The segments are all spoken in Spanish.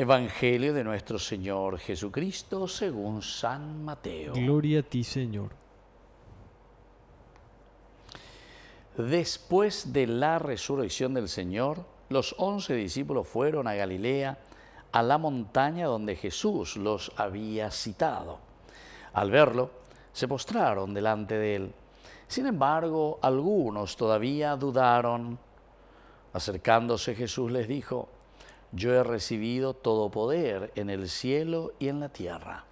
Evangelio de nuestro Señor Jesucristo según San Mateo. Gloria a ti, Señor. Después de la resurrección del Señor, los once discípulos fueron a Galilea, a la montaña donde Jesús los había citado. Al verlo, se postraron delante de él. Sin embargo, algunos todavía dudaron. Acercándose Jesús les dijo, yo he recibido todo poder en el cielo y en la tierra.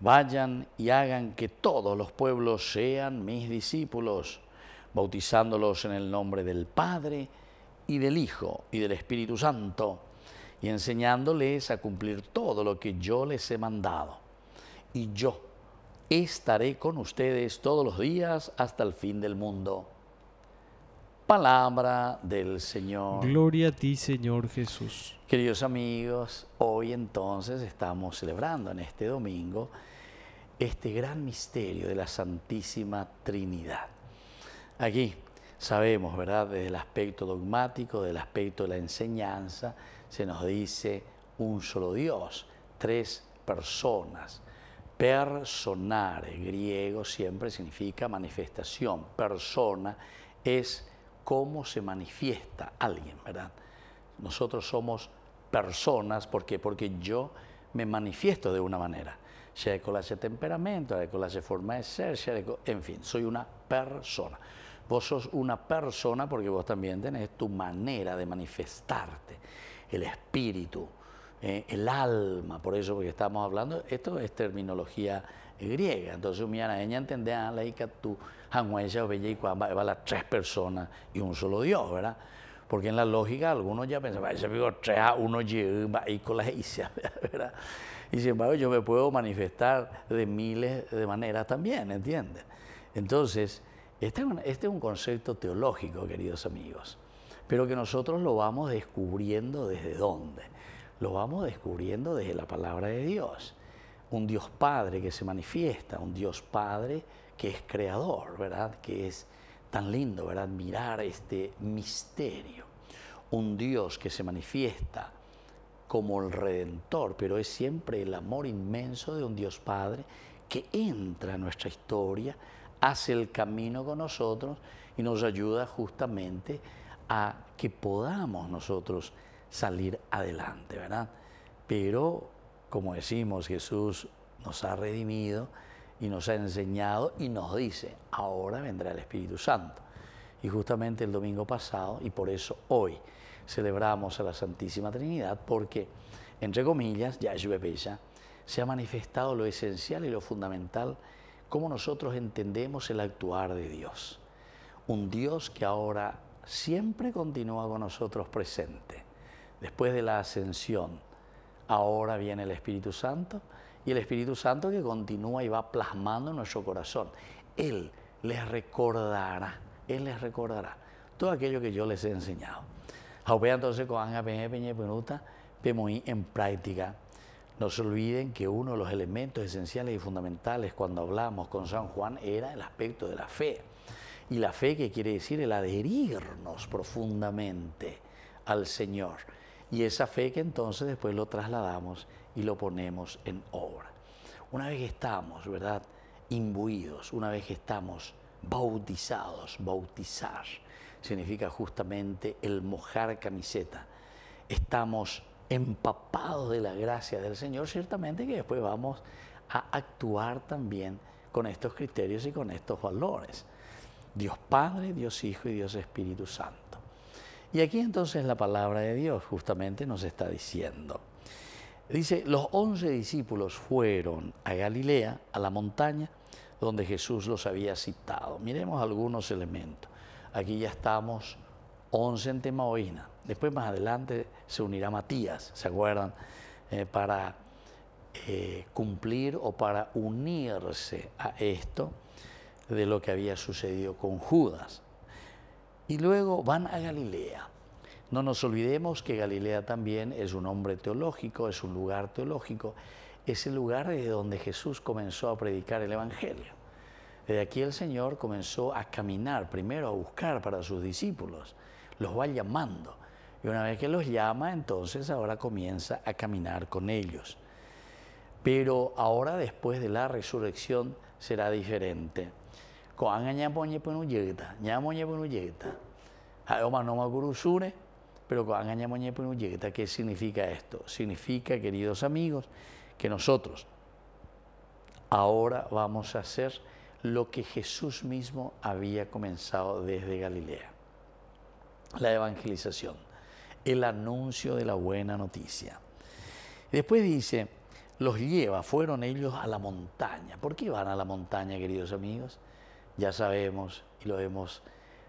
Vayan y hagan que todos los pueblos sean mis discípulos, bautizándolos en el nombre del Padre y del Hijo y del Espíritu Santo, y enseñándoles a cumplir todo lo que yo les he mandado. Y yo estaré con ustedes todos los días hasta el fin del mundo. Palabra del Señor. Gloria a ti, Señor Jesús. Queridos amigos, hoy entonces estamos celebrando en este domingo este gran misterio de la Santísima Trinidad. Aquí sabemos, ¿verdad? Desde el aspecto dogmático, del aspecto de la enseñanza, se nos dice un solo Dios, tres personas. Personare, griego siempre significa manifestación. Persona es cómo se manifiesta alguien, ¿verdad? Nosotros somos personas, ¿por qué? Porque yo me manifiesto de una manera. C'è con ese temperamento, con esa forma de ser, en fin, soy una persona. Vos sos una persona porque vos también tenés tu manera de manifestarte, el espíritu, eh, el alma, por eso porque estamos hablando, esto es terminología griega, entonces mi ella entendía la que tú hanguella o y va las tres personas y un solo Dios, ¿verdad? Porque en la lógica algunos ya pensaban, ese tres a uno y con la ¿verdad? Y sin embargo yo me puedo manifestar de miles de maneras también, ¿entiendes? Entonces, este, este es un concepto teológico, queridos amigos, pero que nosotros lo vamos descubriendo desde dónde. Lo vamos descubriendo desde la palabra de Dios. Un Dios Padre que se manifiesta, un Dios Padre que es creador, ¿verdad? Que es tan lindo, ¿verdad? Mirar este misterio. Un Dios que se manifiesta como el Redentor, pero es siempre el amor inmenso de un Dios Padre que entra en nuestra historia, hace el camino con nosotros y nos ayuda justamente a que podamos nosotros salir adelante, ¿verdad? Pero, como decimos, Jesús nos ha redimido y nos ha enseñado y nos dice, ahora vendrá el Espíritu Santo. Y justamente el domingo pasado, y por eso hoy celebramos a la Santísima Trinidad, porque, entre comillas, ya Bella, se ha manifestado lo esencial y lo fundamental, cómo nosotros entendemos el actuar de Dios. Un Dios que ahora siempre continúa con nosotros presente. Después de la ascensión, ahora viene el Espíritu Santo y el Espíritu Santo que continúa y va plasmando en nuestro corazón. Él les recordará, Él les recordará todo aquello que yo les he enseñado. Ahora entonces con Anja Peña Peña en práctica. No se olviden que uno de los elementos esenciales y fundamentales cuando hablamos con San Juan era el aspecto de la fe. Y la fe que quiere decir el adherirnos profundamente al Señor. Y esa fe que entonces después lo trasladamos y lo ponemos en obra. Una vez que estamos, ¿verdad? Imbuidos, una vez que estamos bautizados, bautizar, significa justamente el mojar camiseta. Estamos empapados de la gracia del Señor, ciertamente que después vamos a actuar también con estos criterios y con estos valores. Dios Padre, Dios Hijo y Dios Espíritu Santo. Y aquí entonces la palabra de Dios justamente nos está diciendo, Dice, los once discípulos fueron a Galilea, a la montaña, donde Jesús los había citado. Miremos algunos elementos. Aquí ya estamos once en Temaoína. Después más adelante se unirá Matías, ¿se acuerdan? Eh, para eh, cumplir o para unirse a esto de lo que había sucedido con Judas. Y luego van a Galilea. No nos olvidemos que Galilea también es un hombre teológico, es un lugar teológico, es el lugar desde donde Jesús comenzó a predicar el Evangelio. Desde aquí el Señor comenzó a caminar, primero a buscar para sus discípulos, los va llamando. Y una vez que los llama, entonces ahora comienza a caminar con ellos. Pero ahora después de la resurrección será diferente. Pero ¿qué significa esto? Significa, queridos amigos, que nosotros ahora vamos a hacer lo que Jesús mismo había comenzado desde Galilea. La evangelización, el anuncio de la buena noticia. Después dice, los lleva, fueron ellos a la montaña. ¿Por qué van a la montaña, queridos amigos? Ya sabemos y lo hemos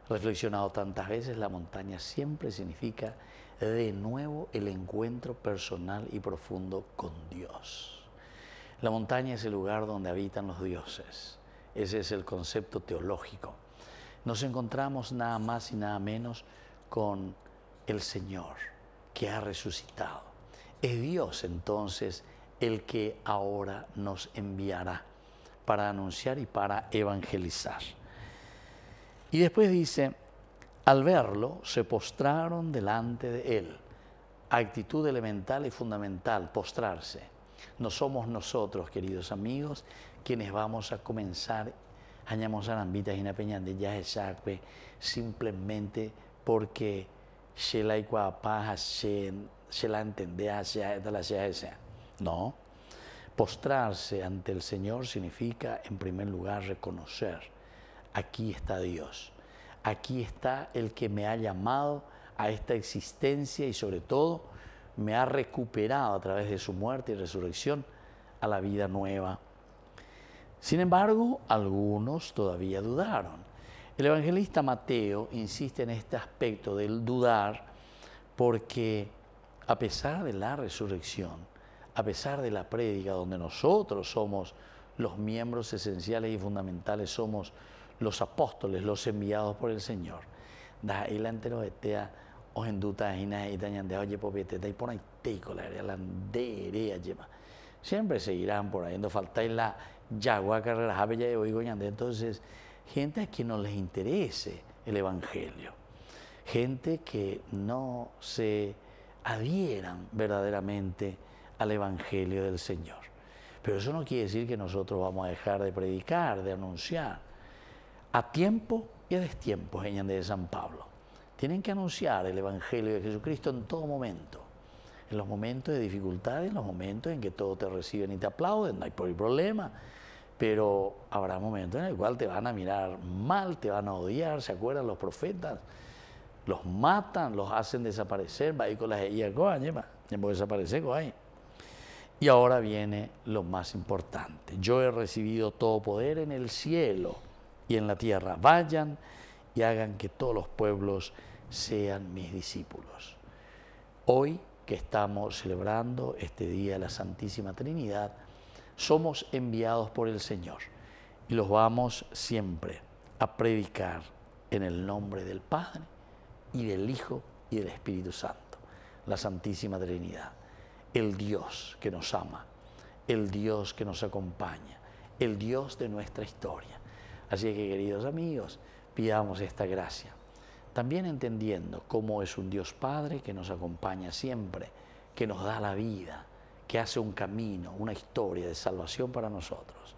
reflexionado tantas veces, la montaña siempre significa de nuevo el encuentro personal y profundo con Dios. La montaña es el lugar donde habitan los dioses. Ese es el concepto teológico. Nos encontramos nada más y nada menos con el Señor que ha resucitado. Es Dios entonces el que ahora nos enviará para anunciar y para evangelizar. Y después dice, al verlo se postraron delante de él. Actitud elemental y fundamental, postrarse. No somos nosotros, queridos amigos, quienes vamos a comenzar Hañamos Arambitas y de ya simplemente porque se la se la entende la No. Postrarse ante el Señor significa, en primer lugar, reconocer, aquí está Dios, aquí está el que me ha llamado a esta existencia y sobre todo me ha recuperado a través de su muerte y resurrección a la vida nueva. Sin embargo, algunos todavía dudaron. El evangelista Mateo insiste en este aspecto del dudar porque a pesar de la resurrección, a pesar de la prédica donde nosotros somos los miembros esenciales y fundamentales, somos los apóstoles, los enviados por el Señor. Da etea o enduta ina y de oye popete y por ahí teiko la la. Siempre seguirán por ahí, falta la yagua carrera ya oigo entonces gente a quien no les interese el evangelio. Gente que no se adhieran verdaderamente al Evangelio del Señor. Pero eso no quiere decir que nosotros vamos a dejar de predicar, de anunciar. A tiempo y a destiempo, de San Pablo. Tienen que anunciar el Evangelio de Jesucristo en todo momento. En los momentos de dificultad, en los momentos en que todos te reciben y te aplauden, no hay problema. Pero habrá momentos en el cual te van a mirar mal, te van a odiar, ¿se acuerdan los profetas? Los matan, los hacen desaparecer, va ahí con las desaparecer. Y ahora viene lo más importante. Yo he recibido todo poder en el cielo y en la tierra. Vayan y hagan que todos los pueblos sean mis discípulos. Hoy que estamos celebrando este día de la Santísima Trinidad, somos enviados por el Señor y los vamos siempre a predicar en el nombre del Padre y del Hijo y del Espíritu Santo, la Santísima Trinidad el Dios que nos ama, el Dios que nos acompaña, el Dios de nuestra historia. Así que, queridos amigos, pidamos esta gracia, también entendiendo cómo es un Dios Padre que nos acompaña siempre, que nos da la vida, que hace un camino, una historia de salvación para nosotros,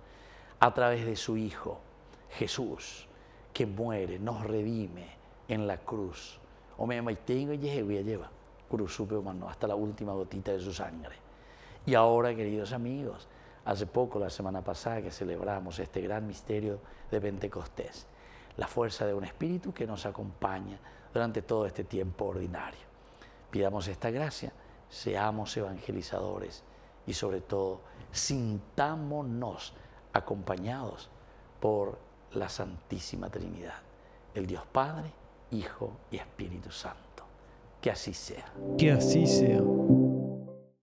a través de su Hijo, Jesús, que muere, nos redime en la cruz. O me tengo y lleva supe humano, hasta la última gotita de su sangre. Y ahora, queridos amigos, hace poco, la semana pasada, que celebramos este gran misterio de Pentecostés, la fuerza de un espíritu que nos acompaña durante todo este tiempo ordinario. Pidamos esta gracia, seamos evangelizadores y sobre todo sintámonos acompañados por la Santísima Trinidad, el Dios Padre, Hijo y Espíritu Santo. Que así sea. Que así sea.